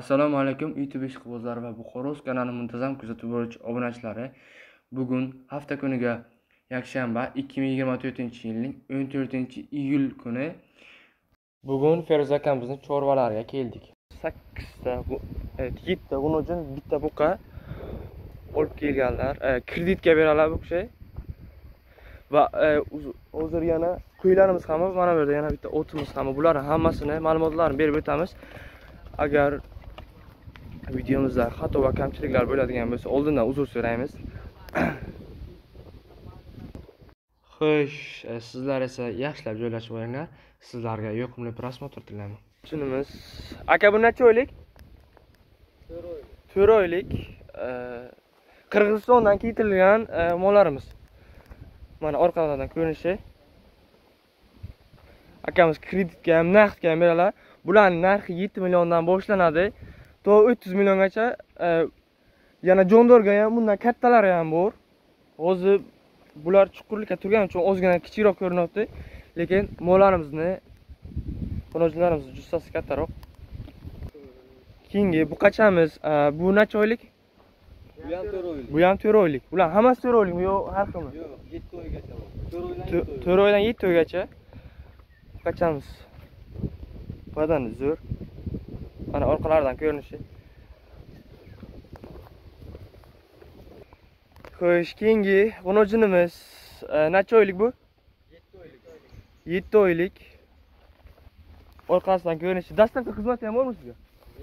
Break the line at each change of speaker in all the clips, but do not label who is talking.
assalomu alaykum youtube ishqibozlari va buxoros kanali muntazam kuzatib boruvchi obunachilari bugun hafta kuniga yakshanba 2024 yilning 14 iyul kuni. Bugun feroz akamizni chorvalariga keldik. Sakkizta yettita uni uchun bitta buqa olib kelganlar. E, kreditga beradilar bu kishi. Va e, hozir yana qo'ylarimiz ham mana bu yerda yana bitta o'timiz ham bularni hammasini ma'lumotlarini berib o'tamiz. Agar videomizda xato va kamchiliklar bo'ladigan bo'lsa oldindan uzr so'raymiz. Xo'sh e, sizlar esa yaxshilab joylashib olinglar sizlarga yoqimli prosmotr tilayman tushunimiz. Aka bu necha oylik? To'rt oylik. E, qirg'izistondan keltirilgan e, mollarimiz. Mana orqalaridan ko'rinishi. Akamiz kreditga ham naqdga ham beradilar bularni narxi yetti milliondan boshlanadi to 300 milliongacha e, yana jondorga ham bundan kattalari ham bor. Hozir bular chuqurlikda turgani uchun ozgina kichikroq ko'rinyapti. Lekin mollarimizni xonojinlarimizni jussasi kattaroq. Keyingi bu qachamiz? E, bu necha oylik?
Bu ham to'rt oylik.
Bu ham to'rt oylik. Ular hammasi to'rt oylikmi yo har xilmi?
Yo'q yetti oygacha. To'rt oydan
yetti oygacha. Qachamiz? Badani zo'r mana orqalaridan ko'rinishi. Xo'sh keyingi g'unojinimiz e, necha oylik bu?
Yetti oylik.
Yetti oylik. Orqasidan ko'rinishi. Dostavka xizmati ham bormi sizga?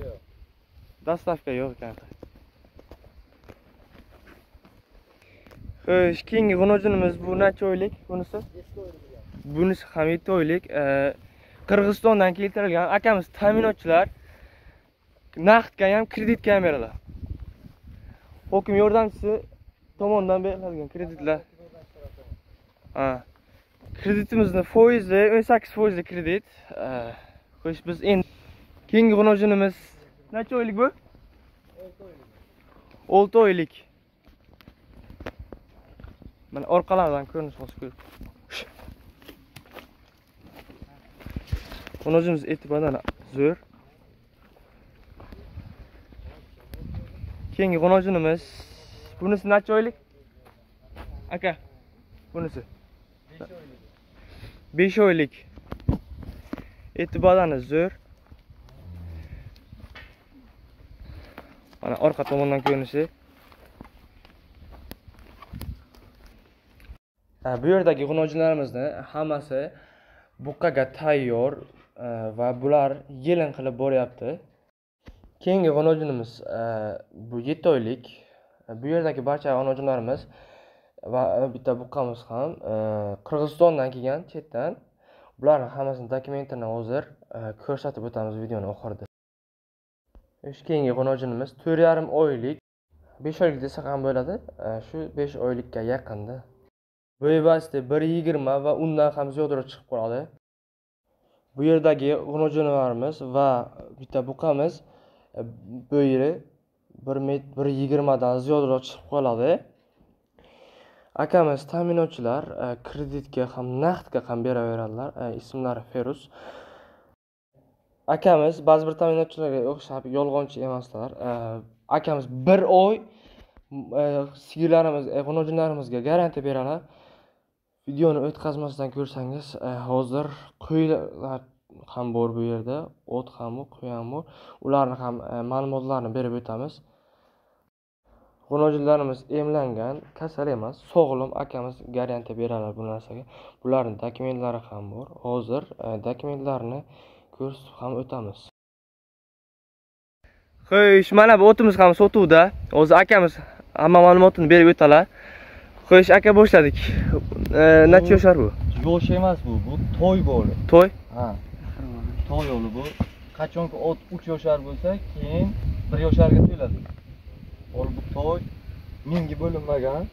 Yo'q.
Dostavka yo'q ekan. Xo'sh keyingi g'unojinimiz bu necha oylik? Bunisi? Bunisi ham yetti oylik. E, qirg'izistondan keltirilgan akamiz ta'minotchilar naqdga ham kredit kameralar. Hokim yordamchisi tomonidan beriladigan kreditlar. Ha. Kreditimizni foizi o'n sakkiz foizli kredit. Xo'sh biz endi keyingi xunojinimiz necha oylik bu? Olti oylik. Mana orqalaridan ko'rinish hozir xunojimiz e'tibordan zo'r. Keyingi g'unojinimiz bunisi necha oylik? Aka bunisi besh oylik. Eti badani zo'r. Mana orqa tomondan ko'rinishi bu yerdagi g'unojinlarimizni hammasi buqaga tayyor e, va bular yelin qilib boryapti. Keyingi g'unojinimiz e, bu yetti oylik e, bu yerdagi barcha g'unojinlarimiz va e, bitta buqamiz ham qirg'izistondan kelgan chetdan bularni hammasini dokumentini hozir ko'rsatib o'tamiz videoni oxirida. Keyingi g'unojinimiz to'rt yarim oylik besh oylik desak ham bo'ladi shu besh oylikka yaqinda. Bo'yvasti bir yigirma va undan ham ziyodroq chiqib qoladi. Bu yerdagi g'unojinlarimiz va bitta buqamiz bo'yi bir metr bir yigirmadan ziyodroq chiqib qoladi. Akamiz ta'minotchilar e, kreditga ham naqdga ham beraveradilar e, ismlari feruz. Akamiz ba'zi bir ta'minotchilarga o'xshab yolg'onchi emaslar. Akamiz bir oy sigirlarimiz g'unojinlarimizga garantiya beradilar. Videoni o'tkazmasdan ko'rsangiz hozir qo'ylar ham bor bu yerda o't ham bor qo'y ham bor ularni ham e, ma'lumotlarini berib o'tamiz. Xunojinlarimiz emlangan kasal emas sog'lom akamiz garantiya beradilar bu narsaga. Bularni dokumentlari ham bor. Hozir e, dokumentlarini ko'rsatib ham o'tamiz. Xo'sh mana bu o'timiz ham sotuvda. Hozir akamiz hamma ma'lumotini berib o'tadilar xo'sh aka boshladik. E, necha yoshar bu?
yosh emas bu bu to'y bo'li
to'y?
Ha tog' yo'li bu. Qachonki ot uch yoshar bo'lsa keyin bir yosharga to'ladi. Bu toy mingi bo'linmagan.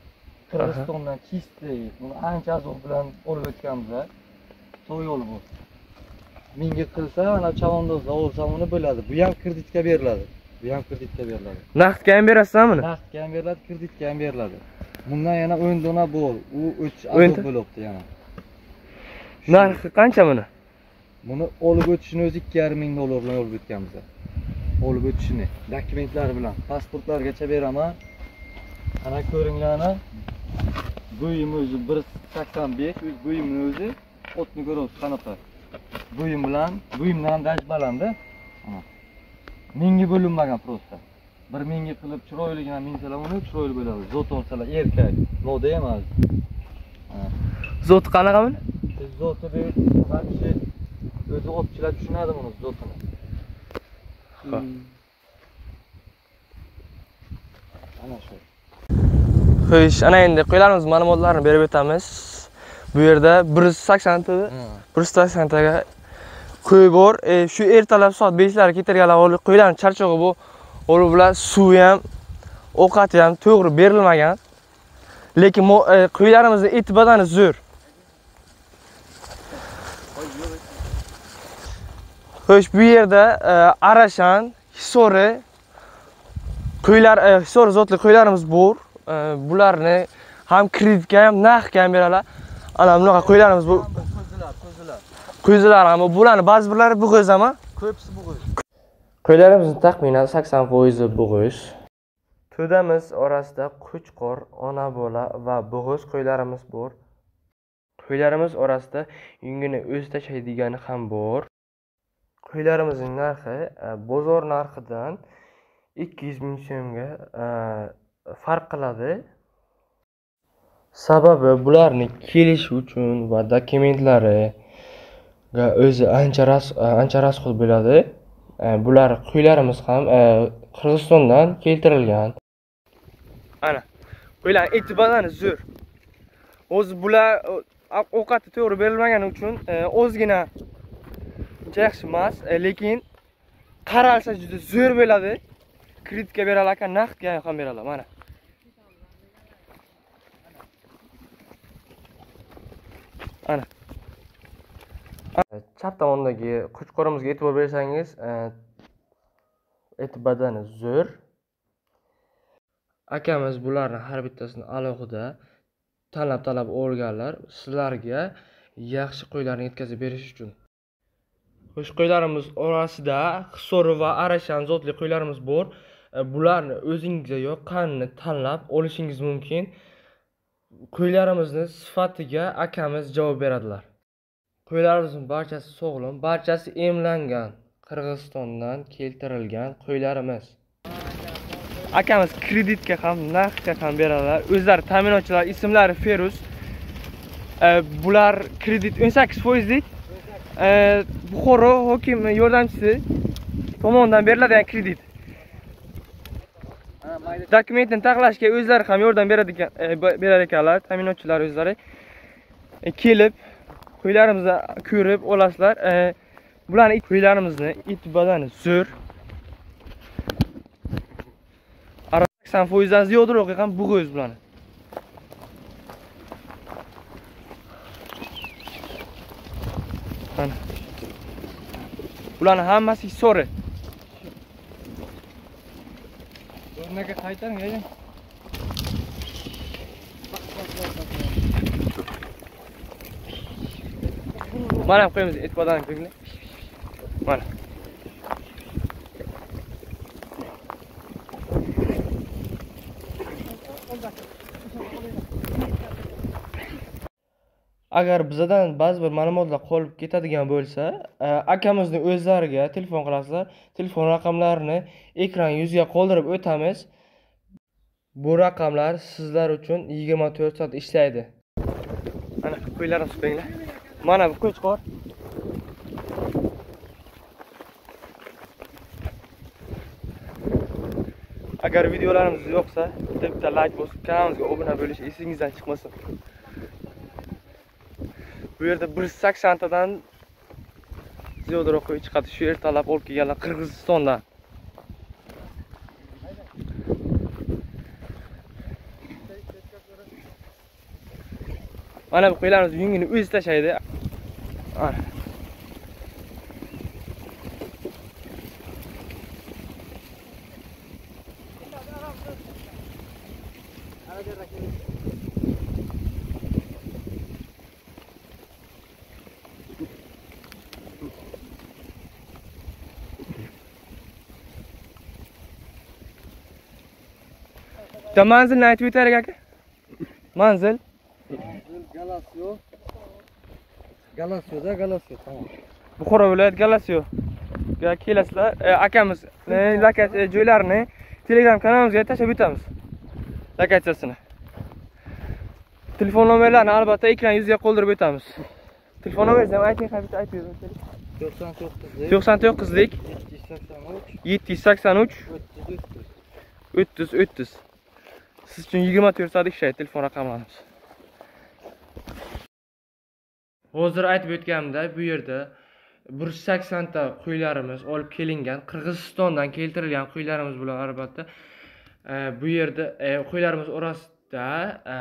Qirg'izistondan чистый buni ancha azob bilan olib o'tganmiz to'y yo'li bu. Mingi qilsa mana chavandozda olsa uni bo'ladi bu ham kreditga beriladi. Bu ham kreditga beriladi.
Naqdga ham berasizmi buni
naqdga ham beriladi kreditga ham beriladi. Bundan yana o'n dona bor u o'tish azob bo'lyapti yana.
Narxi qancha buni
buni olib o'tishni o'zi ikki yarim ming dollar bilan olib o'tganmiz. Olib o'tishini dokumentlari bilan pasportlargacha beraman. Ana ko'ringlar ana. Bo'yim o'zi bir sakson besh bo'yimni o'zi o'tni ko'ryapsiz qanaqa? Bo'yim bilan bo'yimdan ham даже balandda menga bo'linmagan просто bir menga qilib chiroyligina minsalar uni chiroyli bo'ladi. Zot olsalar erkak. Moda emas
zoti qanaqa buni?
Zoti har kishi o'zi otchilar tushunadi buni zotini
Ho'p.
ana shu.
Xo'sh ana endi qo'ylarimiz ma'lumotlarini berib o'tamiz. Bu yerda bir yuz saksonta bir yuz saksontaga qo'y bor. E, shu ertalab soat beshlarda ketirganlar o'g'li qo'ylarni charchog'i bu o'g'li bular suvi ham ovqati ham to'g'ri berilmagan. Lekin e, qo'ylarimizni eti badani zo'r xo'sh bu yerda e, arashan hisori qo'ylar e, hisori zotli qo'ylarimiz bor. E, bularni ham kreditga ham naqdga ham beradilar. Ana bunaqa qo'ylarimiz
ko'zilar
qo'yzilar ham bularni ba'zi birlari bo'g'iz ama.
Ko'pisi bo'g'iz.
Qo'ylarimizni taxminan sakson foizi bo'g'iz. To'damiz orasida qo'chqor ona bola va bo'g'iz qo'ylarimiz bor. Qo'ylarimiz orasida yungini o'zi tashlaydigani ham bor qo'ylarimizning narxi e, bozor narxidan ikki yuz ming so'mga e, farq qiladi. Sababi bularni kelishi uchun va dokumentlariga o'zi ancha e, ancha rasxod bo'ladi. Bular qo'ylarimiz ham qirg'izistondan keltirilgan. Ana qo'ylarni e'tiborlari zo'r. O'zi bular ovqati to'g'ri berilmagani uchun ozgina uncha yaxshi emas e, lekin qaralsa juda zo'r bo'ladi. Kreditga beradilar ekan naqdga ham beradilar mana. Ana. Chap tomondagi qo'chqorimizga e'tibor bersangiz e, eti badani zo'r. Akamiz bularni har bittasini alohida tanlab tanlab olganlar sizlarga yaxshi qo'ylarni yetkazib berish uchun xo'sh qo'ylarimiz orasida hisori va arashan zotli qo'ylarimiz bor. E, Bularni o'zingizga yoqqanini tanlab olishingiz mumkin? Qo'ylarimizni sifatiga akamiz javob beradilar. Qo'ylarimizning barchasi sog'lom barchasi emlangan qirg'izistondan keltirilgan qo'ylarimiz. Akamiz kreditga ham naqdga ham beradilar. O'zlari ta'minotchilar ismlari feruz. E, bular kredit o'n sakkiz foizlik buxoro hokimi yordamchisi tomonidan beriladigan kredit.
Ana mayda
dokumentni taxlashga o'zlari ham yordam beradi ekan be- berar ekanlar ta'minotchilar o'zlari E, kelib qo'ylarimizni ko'rib olasizlar E, bularni qo'ylarimizni it badani zo'r sakson foizdan ziyodroq ham bo'g'iz bularni mana bularni hammasi hisori
o'rnaga qaytaring aka
mana qo'yamiz et badani ko'ringlar agar bizadan ba'zi bir ma'lumotlar qolib ketadigan bo'lsa e, akamizni o'zlariga telefon qilasizlar. Telefon raqamlarini ekran yuziga qoldirib o'tamiz. Bu raqamlar sizlar uchun yigirma to'rt soat ishlaydi. Mana qo'ylarni supanglar mana bu qo'chqor agar videolarimiz yoqsa bitta bitta layk bosib kanalimizga obuna bo'lish esingizdan chiqmasin. Bu yerda bir yuz saksontadan ziyodroq qo'y chiqadi. Shu ertalab olib kelganlar qirg'izistondan mana bu qo'ylarimiz yungini o'zi tashlaydi. Mana. bitta manzilni aytib o'taylik aka manzil.
Galasio galasio da galasio tamom
buxoro viloyat galasioga kelasizlar E, akamiz lokatsiya joylarini telegram kanalimizga tashlab o'tamiz lokatsiyasini telefon nomerlarini albatta ekran yuziga qoldirib o'tamiz telefon nomeringizni ham ayting bitta aytib bering
to'qson to'qqizlik.
to'qson to'qqizlik.
yetti yuz sakson uch.
Yetti yuz sakson uch.
O'ttiz o'ttiz
o'ttiz o'ttiz siz uchun yigirma to'rt soat ishlaydi telefon raqamlarimiz hozir aytib o'tganimda bu yerda bir yuz saksonta qo'ylarimiz olib kelingan qirg'izistondan keltirilgan qo'ylarimiz bular albatta. E, bu yerda e, qo'ylarimiz orasida e,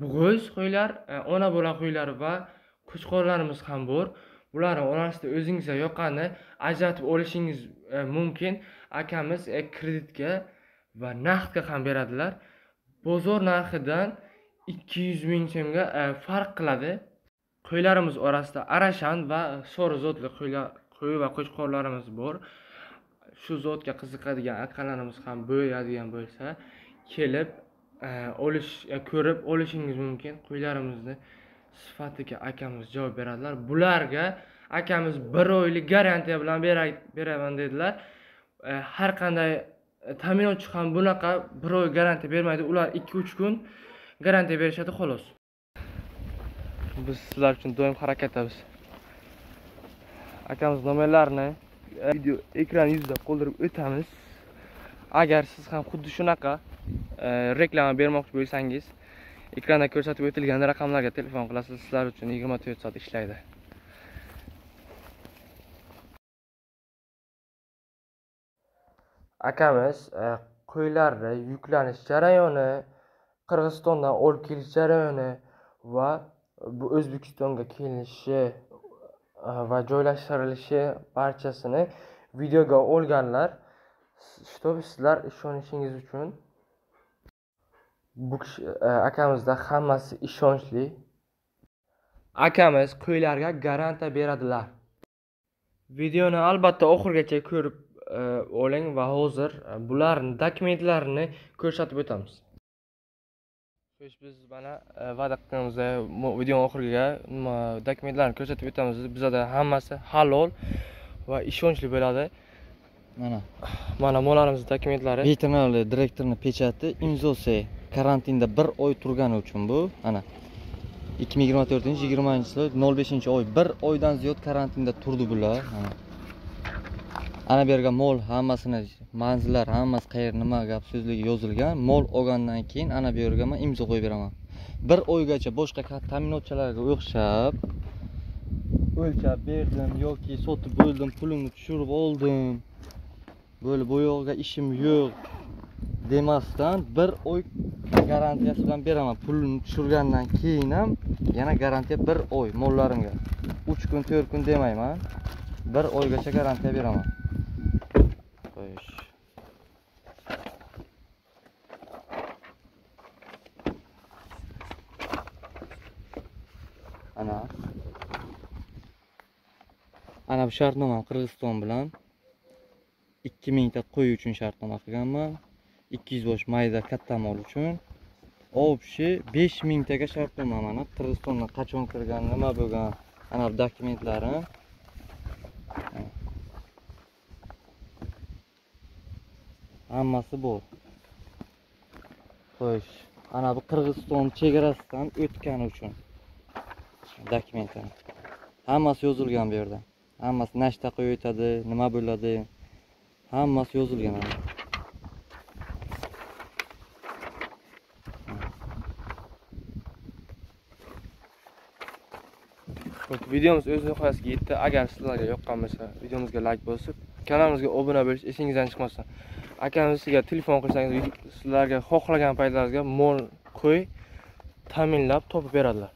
bug'uz qo'y- qo'ylar ona bola qo'ylar va qo'chqorlarimiz ham bor. Bularni orasida o'zingizga yoqqanini ajratib olishingiz mumkin. Akamiz kreditga va naqdga ham beradilar. Bozor narxidan ikki yuz ming so'mga e, farq qiladi. Qo'ylarimiz orasida arashan va sori zotli qo'ylar qo'y va qo'chqorlarimiz bor. Shu zotga qiziqadigan akalarimiz ham bo'yadigan bo'lsa kelib e, olish e, ko'rib olishingiz mumkin. Qo'ylarimizni sifatiga akamiz javob beradilar. Bularga akamiz bir oylik garantiya bilan beraman dedilar. Har qanday E, ta'minotchi ham bunaqa birov garantiya bermaydi. Ular ikki uch kun garantiya berishadi xolos. Biz sizlar uchun doim harakatdamiz. Akamiz nomerlarini e, video ekran yuzida qoldirib o'tamiz. Agar siz ham xuddi shunaqa e, reklama bermoqchi bo'lsangiz ekranda ko'rsatib o'tilgan raqamlarga telefon qilasiz. Sizlar uchun yigirma to'rt soat ishlaydi. Akamiz e, qo'ylarni yuklanish jarayoni qirg'izistondan olib kelish jarayoni va bu o'zbekistonga kelinishi e, va joylashtirilishi barchasini videoga olganlar. Чтобы sizlar ishonishingiz uchun. Bu kishi e, akamizda hammasi ishonchli. Akamiz qo'ylarga garantiya beradilar. Videoni albatta oxirigacha ko'rib oling va hozir bularni dokumentlarini ko'rsatib o'tamiz xo'sh biz mana va'da qilganimiz video oxiriga nima dokumentlarni ko'rsatib o'tamiz bizada hammasi halol va ishonchli bo'ladi
mana
mana molarimiz dokumentlari
veterinarniy direktorni pechati imzosi karantinda bir oy turgani uchun bu ana ikki ming yigirma to'rtinchi yigirmanchi yil nol beshinchi oy bir oydan ziyod karantinda turdi bular ana bu yerga mol hammasini manzillar hammasi qayer nima gap so'zligi yozilgan mol olgandan keyin ana bu yerga man imzo qo'yib beraman. Bir oygacha boshqa ta'minotchilarga o'xshab o'lchab berdim yoki sotib bo'ldim pulimni tushirib oldim. Böyle bu yo'lga ishim yo'q demasdan bir oy garantiyasi bilan beraman. Pulni tushirgandan keyin ham yana garantiya bir oy mollarimga. Uch kun to'rt kun demayman bir oygacha garantiya beraman xo'sh ana shartnoma qirg'iziston bilan ikki mingta qo'y uchun shartnoma qilganman. Ikki yuz bosh mayda katta mol uchun общий besh mingtaga shartnoma. Mana qirg'izistondan qachon kirgan nima bo'lgan ana bu dokumentlarim. Hammasi bor. Xo'sh ana bu qirg'iziston chegarasidan o'tgani uchun dokumentlar hammasi yozilgan bu yerda. Hammasi nashta qo'yib o'tadi nima bo'ladi? Hammasi yozilgan
videomiz o'z nihoyasiga yetdi. Agar sizlarga yoqqan bo'lsa videomizga layk bosib kanalimizga obuna bo'lish esingizdan chiqmasin. Akamizga telefon qilsangiz sizlarga xohlagan paytlaringizga mol qo'y ta'minlab topib beradilar.